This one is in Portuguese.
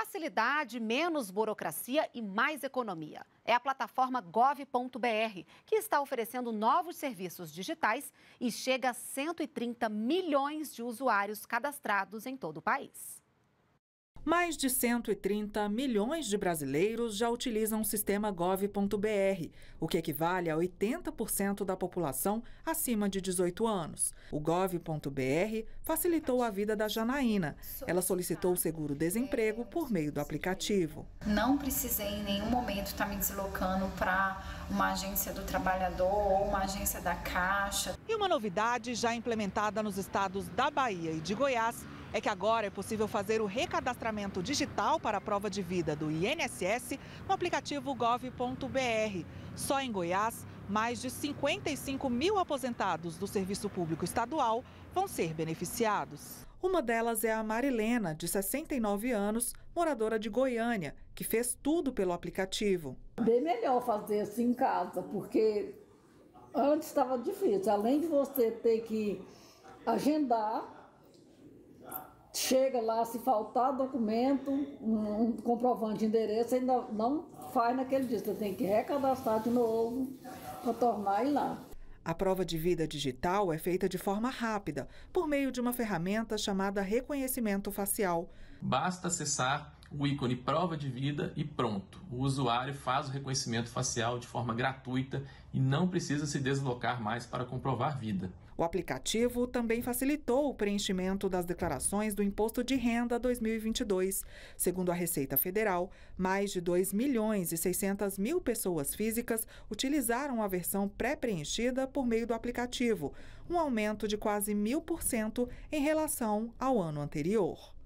Facilidade, menos burocracia e mais economia. É a plataforma gov.br, que está oferecendo novos serviços digitais e chega a 130 milhões de usuários cadastrados em todo o país. Mais de 130 milhões de brasileiros já utilizam o sistema gov.br, o que equivale a 80% da população acima de 18 anos. O gov.br facilitou a vida da Janaína. Ela solicitou o seguro-desemprego por meio do aplicativo. Não precisei em nenhum momento estar me deslocando para uma agência do trabalhador ou uma agência da Caixa. E uma novidade já implementada nos estados da Bahia e de Goiás é que agora é possível fazer o recadastramento digital para a prova de vida do INSS no aplicativo gov.br. Só em Goiás, mais de 55 mil aposentados do Serviço Público Estadual vão ser beneficiados. Uma delas é a Marilena, de 69 anos, moradora de Goiânia, que fez tudo pelo aplicativo. Bem melhor fazer assim em casa, porque antes estava difícil. Além de você ter que agendar, chega lá, se faltar documento, um comprovante de endereço, ainda não faz naquele dia. Você tem que recadastrar de novo para tornar ir lá. A prova de vida digital é feita de forma rápida, por meio de uma ferramenta chamada reconhecimento facial. Basta acessar o ícone prova de vida e pronto. O usuário faz o reconhecimento facial de forma gratuita e não precisa se deslocar mais para comprovar vida. O aplicativo também facilitou o preenchimento das declarações do Imposto de Renda 2022. Segundo a Receita Federal, mais de 2 milhões e 600 mil pessoas físicas utilizaram a versão pré-preenchida por meio do aplicativo, um aumento de quase mil por cento em relação ao ano anterior.